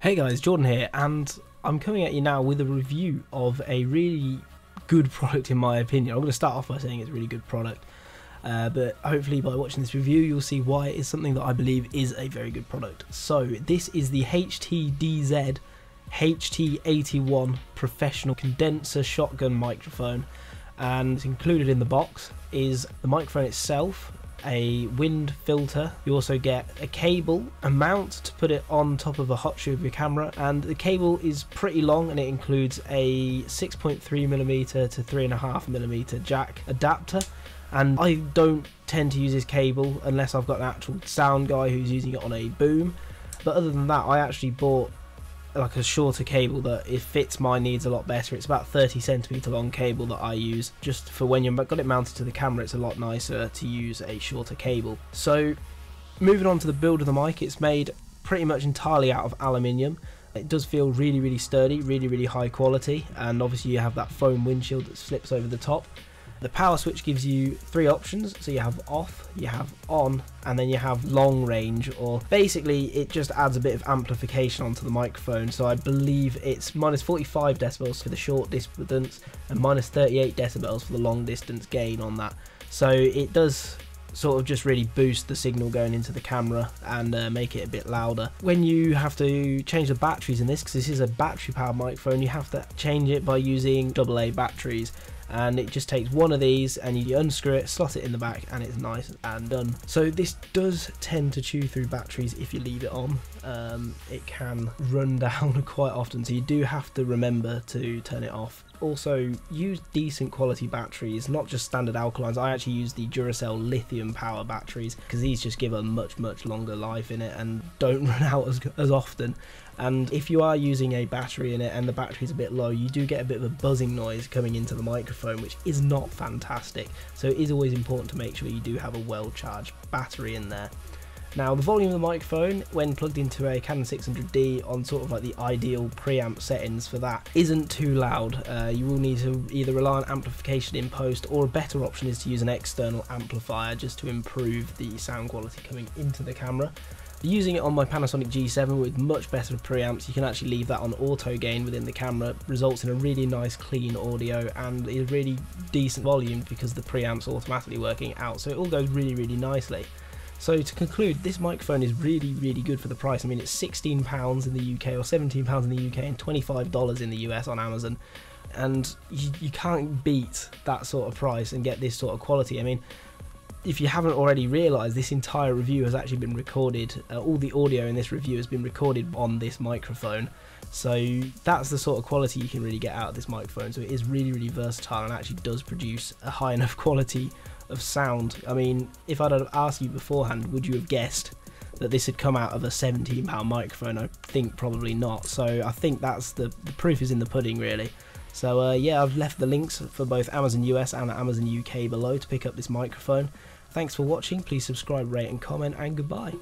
Hey guys, Jordan here, and I'm coming at you now with a review of a really good product in my opinion. I'm going to start off by saying it's a really good product, uh, but hopefully by watching this review you'll see why it is something that I believe is a very good product. So this is the HTDZ HT81 Professional Condenser Shotgun Microphone, and included in the box is the microphone itself, a wind filter. You also get a cable, a mount to put it on top of a hot shoe of your camera, and the cable is pretty long and it includes a 6.3mm to 3.5mm jack adapter. And I don't tend to use this cable unless I've got an actual sound guy who's using it on a boom. But other than that, I actually bought like a shorter cable that it fits my needs a lot better. It's about 30 centimeter long cable that I use just for when you've got it mounted to the camera. It's a lot nicer to use a shorter cable. So moving on to the build of the mic, it's made pretty much entirely out of aluminium. It does feel really, really sturdy, really, really high quality, and obviously you have that foam windshield that slips over the top. The power switch gives you three options. So you have off, you have on, and then you have long range, or basically it just adds a bit of amplification onto the microphone. So I believe it's minus 45 decibels for the short distance and minus 38 decibels for the long distance gain on that. So it does sort of just really boost the signal going into the camera and uh, make it a bit louder. When you have to change the batteries in this, because this is a battery powered microphone, you have to change it by using AA batteries and it just takes one of these and you unscrew it, slot it in the back and it's nice and done. So this does tend to chew through batteries if you leave it on. Um, it can run down quite often so you do have to remember to turn it off also use decent quality batteries, not just standard alkalines. I actually use the Duracell lithium power batteries because these just give a much much longer life in it and don't run out as, as often. And if you are using a battery in it and the battery is a bit low, you do get a bit of a buzzing noise coming into the microphone, which is not fantastic. So it is always important to make sure you do have a well charged battery in there. Now the volume of the microphone when plugged into a Canon 600D on sort of like the ideal preamp settings for that isn't too loud. Uh, you will need to either rely on amplification in post or a better option is to use an external amplifier just to improve the sound quality coming into the camera. Using it on my Panasonic G7 with much better preamps, you can actually leave that on auto gain within the camera, results in a really nice clean audio and a really decent volume because the preamp's automatically working out, so it all goes really really nicely. So to conclude, this microphone is really, really good for the price. I mean, it's £16 in the UK or £17 in the UK and $25 in the US on Amazon. And you, you can't beat that sort of price and get this sort of quality. I mean, if you haven't already realised, this entire review has actually been recorded. Uh, all the audio in this review has been recorded on this microphone. So that's the sort of quality you can really get out of this microphone. So it is really, really versatile and actually does produce a high enough quality of sound. I mean, if I'd have asked you beforehand, would you have guessed that this had come out of a 17 pound microphone? I think probably not. So I think that's the, the proof is in the pudding, really. So uh, yeah, I've left the links for both Amazon US and Amazon UK below to pick up this microphone. Thanks for watching. Please subscribe, rate, and comment, and goodbye.